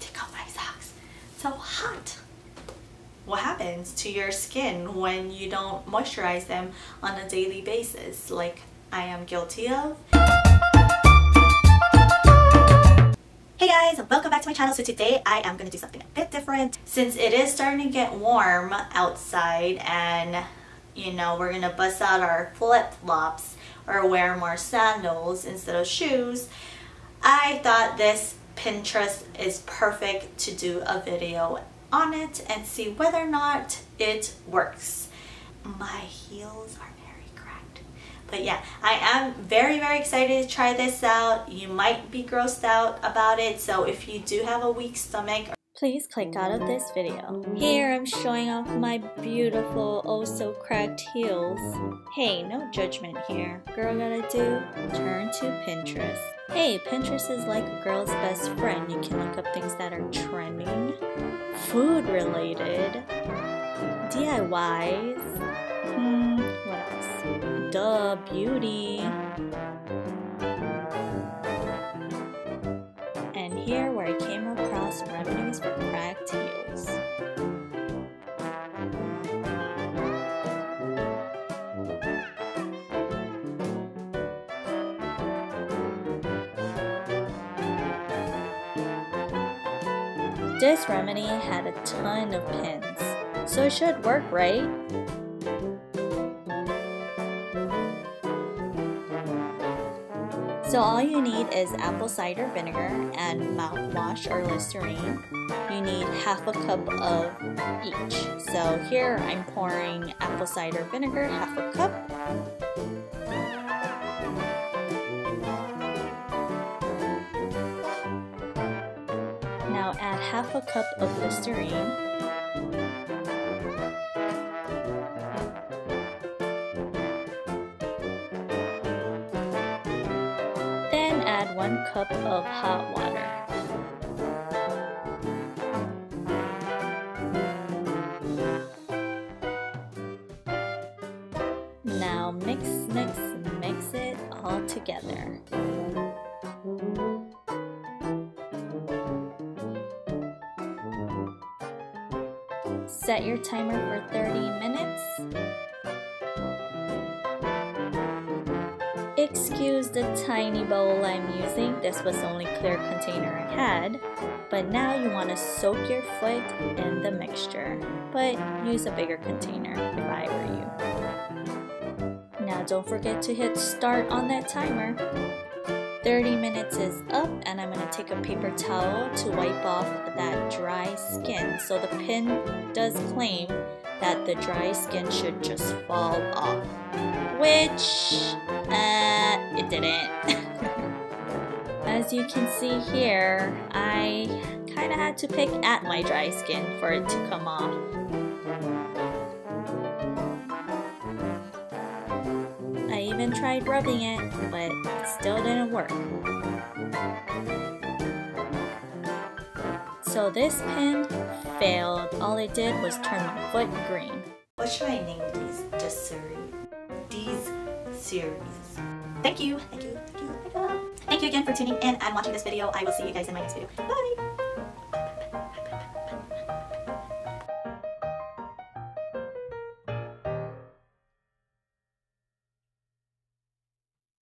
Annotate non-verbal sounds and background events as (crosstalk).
take off my socks. It's so hot. What happens to your skin when you don't moisturize them on a daily basis like I am guilty of? Hey guys, welcome back to my channel. So today I am going to do something a bit different. Since it is starting to get warm outside and you know we're going to bust out our flip-flops or wear more sandals instead of shoes, I thought this Pinterest is perfect to do a video on it and see whether or not it works. My heels are very cracked. But yeah, I am very, very excited to try this out. You might be grossed out about it, so if you do have a weak stomach, please click out of this video. Here I'm showing off my beautiful, oh so cracked heels. Hey, no judgment here. Girl gotta do, turn to Pinterest. Hey, Pinterest is like a girl's best friend. You can look up things that are trending, food related, DIYs, hmm, what else? Duh, beauty. This remedy had a ton of pins, so it should work, right? So all you need is apple cider vinegar and mouthwash or Listerine. You need half a cup of each. So here I'm pouring apple cider vinegar, half a cup. Now add half a cup of Listerine. Then add one cup of hot water. Now mix, mix, mix it all together. Set your timer for 30 minutes. Excuse the tiny bowl I'm using, this was the only clear container I had. But now you want to soak your foot in the mixture, but use a bigger container if I were you. Now don't forget to hit start on that timer. 30 minutes is up and I'm going to take a paper towel to wipe off that dry skin. So the pin does claim that the dry skin should just fall off, which uh, it didn't. (laughs) As you can see here, I kind of had to pick at my dry skin for it to come off. I even tried rubbing it, but still didn't work. So this pin failed. All it did was turn my foot green. What should I name these? Just series. These series. Thank you. Thank you. Thank you. Thank you again for tuning in and watching this video. I will see you guys in my next video. Bye.